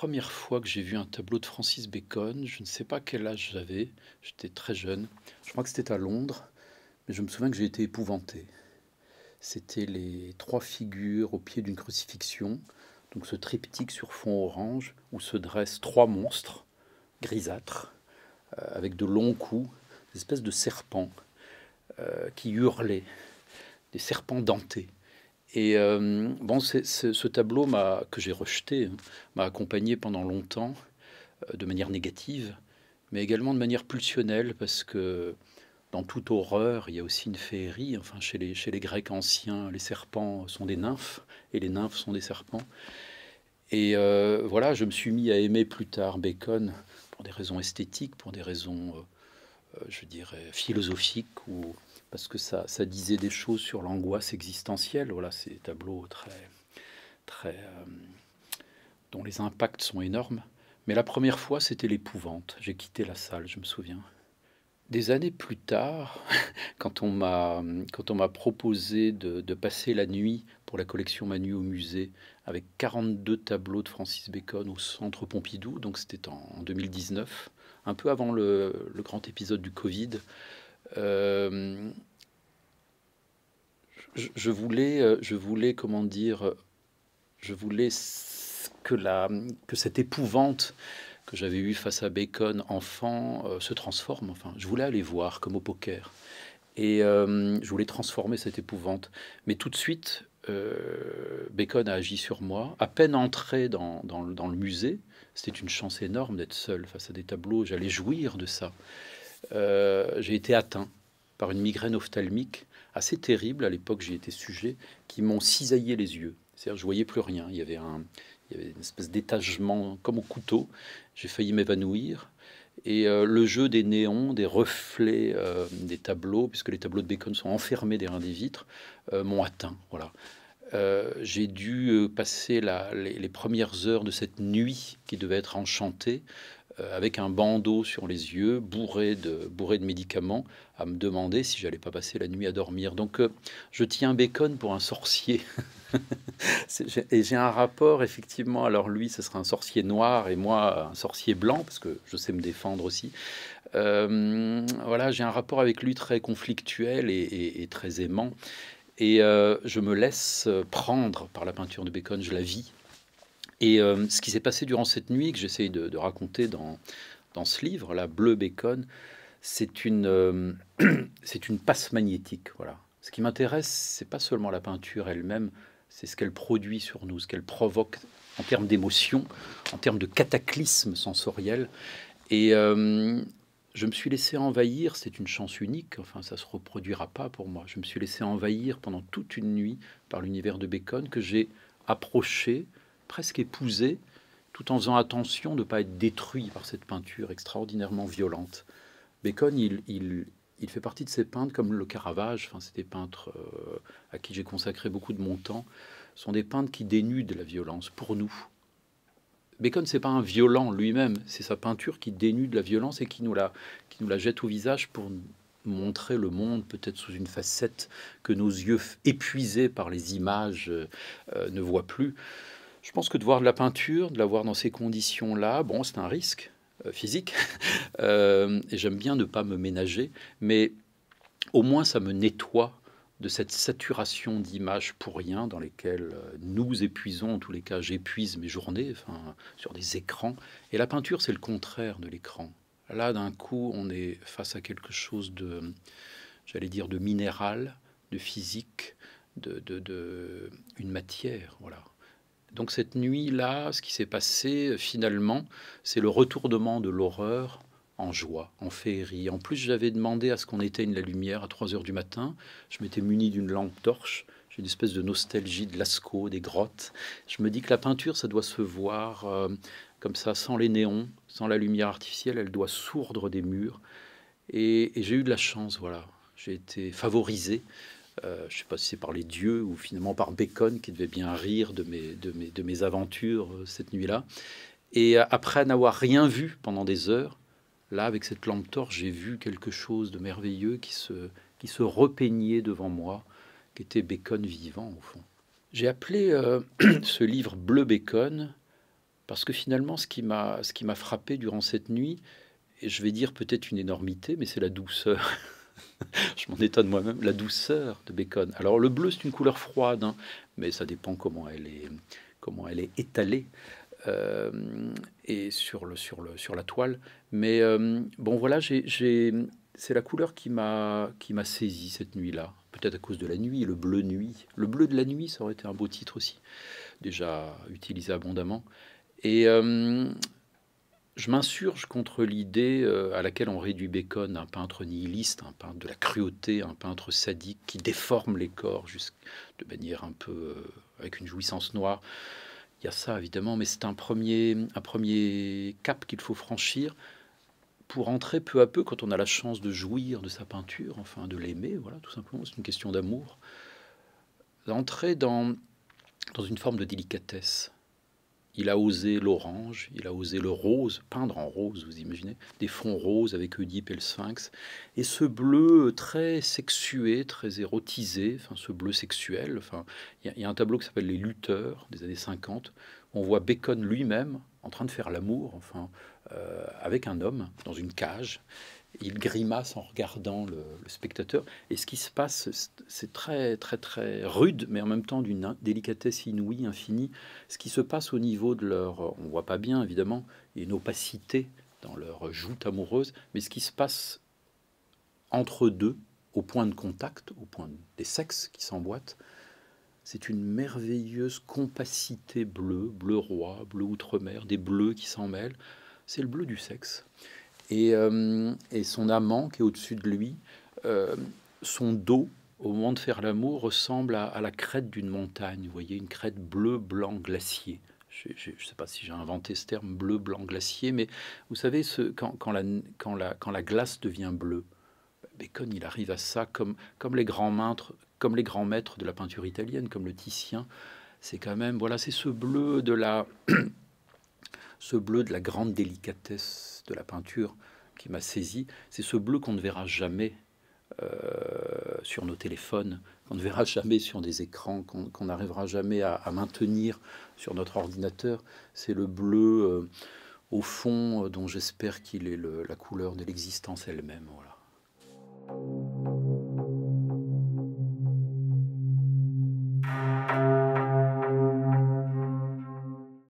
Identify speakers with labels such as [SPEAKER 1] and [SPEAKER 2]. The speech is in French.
[SPEAKER 1] première fois que j'ai vu un tableau de Francis Bacon, je ne sais pas quel âge j'avais, j'étais très jeune, je crois que c'était à Londres, mais je me souviens que j'ai été épouvanté. C'était les trois figures au pied d'une crucifixion, donc ce triptyque sur fond orange, où se dressent trois monstres grisâtres, euh, avec de longs coups, des espèces de serpents euh, qui hurlaient, des serpents dentés. Et euh, bon, ce tableau que j'ai rejeté hein, m'a accompagné pendant longtemps de manière négative, mais également de manière pulsionnelle, parce que dans toute horreur, il y a aussi une féerie. Enfin, chez les, Grecs anciens, les serpents sont des nymphes et les nymphes sont des serpents. Et euh, voilà, je me suis mis à aimer plus tard Bacon pour des raisons esthétiques, pour des raisons, euh, euh, je dirais, philosophiques, ou parce que ça, disait des choses sur l'angoisse existentielle. Voilà, ces tableaux très, très, dont les impacts sont énormes. Mais la première fois, c'était l'épouvante. J'ai quitté la salle, je me souviens. Des années plus tard, quand on m'a quand on m'a proposé de, de, passer la nuit pour la collection Manu au musée avec 42 tableaux de Francis Bacon au Centre Pompidou, donc c'était en, 2019, un peu avant le, grand épisode du Covid. Euh, je, voulais, euh, je voulais comment dire, je voulais que la que cette épouvante que j'avais eu face à Bacon enfant euh, se transforme. Enfin, je voulais aller voir comme au poker. Et je voulais transformer cette épouvante. Mais tout de suite, euh, Bacon a agi sur moi. À peine entré dans, le musée, c'était une chance énorme d'être seul face à des tableaux. J'allais jouir de ça. J'ai été atteint par une migraine ophtalmique assez terrible. À l'époque, j'y étais sujet, qui m'ont cisaillé les yeux. C'est-à-dire, je voyais plus rien. Il y avait une espèce d'étagement comme au couteau. J'ai failli m'évanouir. Et euh, le jeu des néons, des reflets euh, des tableaux, puisque les tableaux de Bacon sont enfermés derrière des vitres, euh, m'ont atteint. Voilà. J'ai dû passer la, les, premières heures de cette nuit qui devait être enchantée avec un bandeau sur les yeux, bourré de, médicaments, à me demander si j'allais pas passer la nuit à dormir. Donc je tiens Bacon pour un sorcier. et j'ai un rapport, effectivement, alors lui, ce sera un sorcier noir et moi, un sorcier blanc, parce que je sais me défendre aussi. Euh, voilà, j'ai un rapport avec lui très conflictuel et, très aimant. Et euh, je me laisse prendre par la peinture de Bacon, je la vis. Et euh, ce qui s'est passé durant cette nuit, que j'essaye de, raconter dans, dans ce livre, la Bleu Bacon, c'est une, c'est une passe magnétique. Voilà. Ce qui m'intéresse, c'est pas seulement la peinture elle-même, c'est ce qu'elle produit sur nous, ce qu'elle provoque en termes d'émotion, en termes de cataclysme sensoriel. Et euh, je me suis laissé envahir, c'est une chance unique, enfin ça se reproduira pas pour moi. Je me suis laissé envahir pendant toute une nuit par l'univers de Bacon que j'ai approché, presque épousé, tout en faisant attention de ne pas être détruit par cette peinture extraordinairement violente. Bacon, il, il, il fait partie de ces peintres comme le Caravage, enfin, c'est des peintres euh, à qui j'ai consacré beaucoup de mon temps, sont des peintres qui dénudent la violence pour nous. Bacon, c'est pas un violent lui-même, c'est sa peinture qui dénude la violence et qui nous la, qui nous la jette au visage pour montrer le monde peut-être sous une facette que nos yeux épuisés par les images euh, ne voient plus. Je pense que de voir de la peinture, de la voir dans ces conditions-là, bon, c'est un risque. Euh, physique. Euh, et j'aime bien ne pas me ménager, mais au moins ça me nettoie de cette saturation d'images pour rien dans lesquelles euh, nous épuisons, en tous les cas j'épuise mes journées enfin, sur des écrans. Et la peinture, c'est le contraire de l'écran. Là, d'un coup, on est face à quelque chose de, j'allais dire, de minéral, de physique, de, de, de une matière. Voilà. Donc cette nuit-là, ce qui s'est passé finalement, c'est le retournement de l'horreur en joie, en féerie. En plus, j'avais demandé à ce qu'on éteigne la lumière à 3 heures du matin. Je m'étais muni d'une lampe torche. J'ai une espèce de nostalgie de Lascaux, des grottes. Je me dis que la peinture, ça doit se voir euh, comme ça, sans les néons, sans la lumière artificielle. Elle doit sourdre des murs. Et, j'ai eu de la chance, voilà. J'ai été favorisé euh, je ne sais pas si c'est par les dieux ou finalement par Bacon qui devait bien rire de mes, aventures euh, cette nuit-là. Et après n'avoir rien vu pendant des heures, là, avec cette lampe torche, j'ai vu quelque chose de merveilleux qui se, qui se repeignait devant moi, qui était Bacon vivant, au fond. J'ai appelé ce livre Bleu Bacon Parce que finalement, ce qui m'a frappé durant cette nuit, et je vais dire peut-être une énormité, mais c'est la douceur. je m'en étonne moi-même, la douceur de Bacon. Alors le bleu, c'est une couleur froide, hein, mais ça dépend comment elle est, comment elle est étalée. Euh, et sur, le, sur, le, sur la toile. Mais euh, bon, voilà, j'ai, c'est la couleur qui m'a, qui m'a saisi cette nuit-là. Peut-être à cause de la nuit, le bleu nuit. Le bleu de la nuit, ça aurait été un beau titre aussi, déjà utilisé abondamment. Et euh, je m'insurge contre l'idée à laquelle on réduit Bacon, un peintre nihiliste, un peintre de la cruauté, un peintre sadique qui déforme les corps de manière un peu avec une jouissance noire. Il y a ça évidemment, mais c'est un premier, un premier cap qu'il faut franchir pour entrer peu à peu, quand on a la chance de jouir de sa peinture, enfin de l'aimer, voilà, tout simplement, c'est une question d'amour, d'entrer dans, dans une forme de délicatesse, il a osé l'orange, il a osé le rose, peindre en rose, vous imaginez, des fonds roses avec Oedipe et le sphinx, et ce bleu très sexué, très érotisé, enfin ce bleu sexuel. Enfin, il y, a un tableau qui s'appelle Les Lutteurs des années 50. Où on voit Bacon lui-même en train de faire l'amour, enfin, euh, avec un homme dans une cage, il grimace en regardant le, spectateur. Et ce qui se passe, c'est très, très, très rude, mais en même temps d'une délicatesse inouïe, infinie. Ce qui se passe au niveau de leur, on voit pas bien évidemment, une opacité dans leur joute amoureuse, mais ce qui se passe entre deux, au point de contact, au point des sexes qui s'emboîtent, c'est une merveilleuse compacité bleue, bleu roi, bleu outre-mer, des bleus qui s'en mêlent. C'est le bleu du sexe. Euh, et, son amant qui est au-dessus de lui, euh, son dos au moment de faire l'amour ressemble à, la crête d'une montagne. Vous voyez, une crête bleu, blanc, glacier. Je ne sais pas si j'ai inventé ce terme bleu, blanc, glacier, mais vous savez, ce, quand, la, glace devient bleue, Bacon, il arrive à ça comme, comme, les grands maîtres, comme les grands maîtres de la peinture italienne, comme le Titien. C'est quand même, voilà, c'est ce bleu de la grande délicatesse de la peinture qui m'a saisi. C'est ce bleu qu'on ne verra jamais euh, sur nos téléphones, qu'on ne verra jamais sur des écrans, qu'on n'arrivera jamais à, maintenir sur notre ordinateur. C'est le bleu euh, au fond euh, dont j'espère qu'il est la couleur de l'existence elle-même. Voilà.